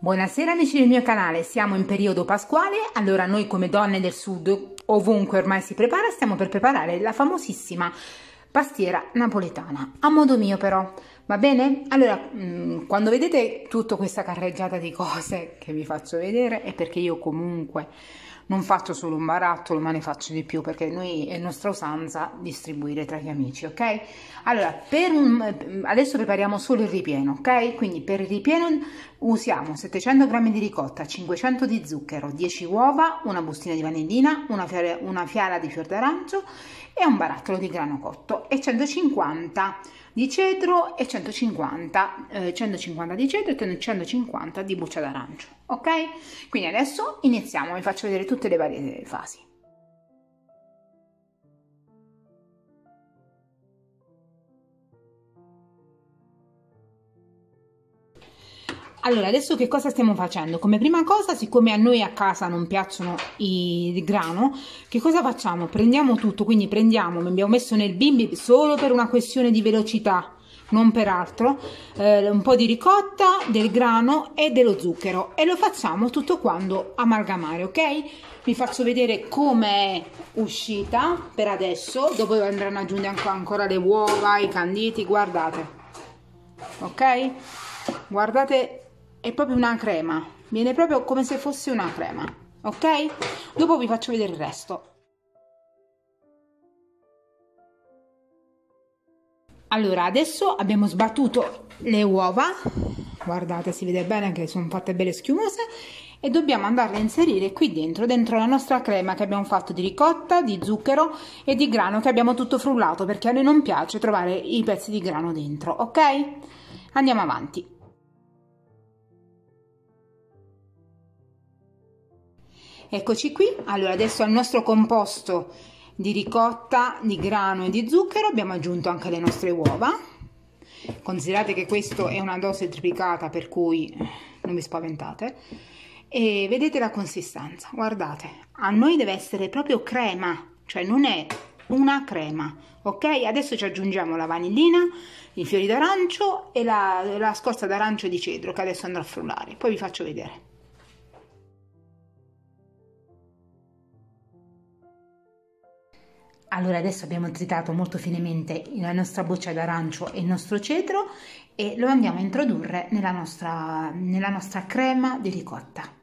Buonasera amici del mio canale, siamo in periodo pasquale, allora noi come donne del sud, ovunque ormai si prepara, stiamo per preparare la famosissima pastiera napoletana, a modo mio però, va bene? Allora, mm, quando vedete tutta questa carreggiata di cose che vi faccio vedere è perché io comunque non faccio solo un barattolo ma ne faccio di più perché noi è nostra usanza distribuire tra gli amici ok? Allora per un, adesso prepariamo solo il ripieno ok? Quindi per il ripieno usiamo 700 g di ricotta 500 di zucchero 10 uova una bustina di vanillina una fiala, una fiala di fior d'arancio e un barattolo di grano cotto e 150 di cedro e 150, eh, 150 di cedro e 150 di buccia d'arancio, ok? Quindi adesso iniziamo, vi faccio vedere tutte le varie fasi. Allora, adesso che cosa stiamo facendo? Come prima cosa, siccome a noi a casa non piacciono i, il grano, che cosa facciamo? Prendiamo tutto, quindi prendiamo, abbiamo messo nel bimbi solo per una questione di velocità, non per altro, eh, un po' di ricotta, del grano e dello zucchero e lo facciamo tutto quando amalgamare, ok? Vi faccio vedere come è uscita per adesso, dopo andranno aggiunte ancora le uova, i canditi, guardate, ok? Guardate è proprio una crema. Viene proprio come se fosse una crema ok? Dopo vi faccio vedere il resto. Allora adesso abbiamo sbattuto le uova. Guardate si vede bene che sono fatte belle schiumose. E dobbiamo andarle a inserire qui dentro dentro la nostra crema che abbiamo fatto di ricotta di zucchero e di grano che abbiamo tutto frullato perché a noi non piace trovare i pezzi di grano dentro ok? Andiamo avanti Eccoci qui, allora adesso al nostro composto di ricotta, di grano e di zucchero abbiamo aggiunto anche le nostre uova. Considerate che questo è una dose triplicata per cui non vi spaventate. E vedete la consistenza, guardate, a noi deve essere proprio crema, cioè non è una crema, ok? Adesso ci aggiungiamo la vanillina, i fiori d'arancio e la, la scorza d'arancio di cedro che adesso andrò a frullare, poi vi faccio vedere. Allora adesso abbiamo tritato molto finemente la nostra buccia d'arancio e il nostro cedro e lo andiamo a introdurre nella nostra, nella nostra crema di ricotta.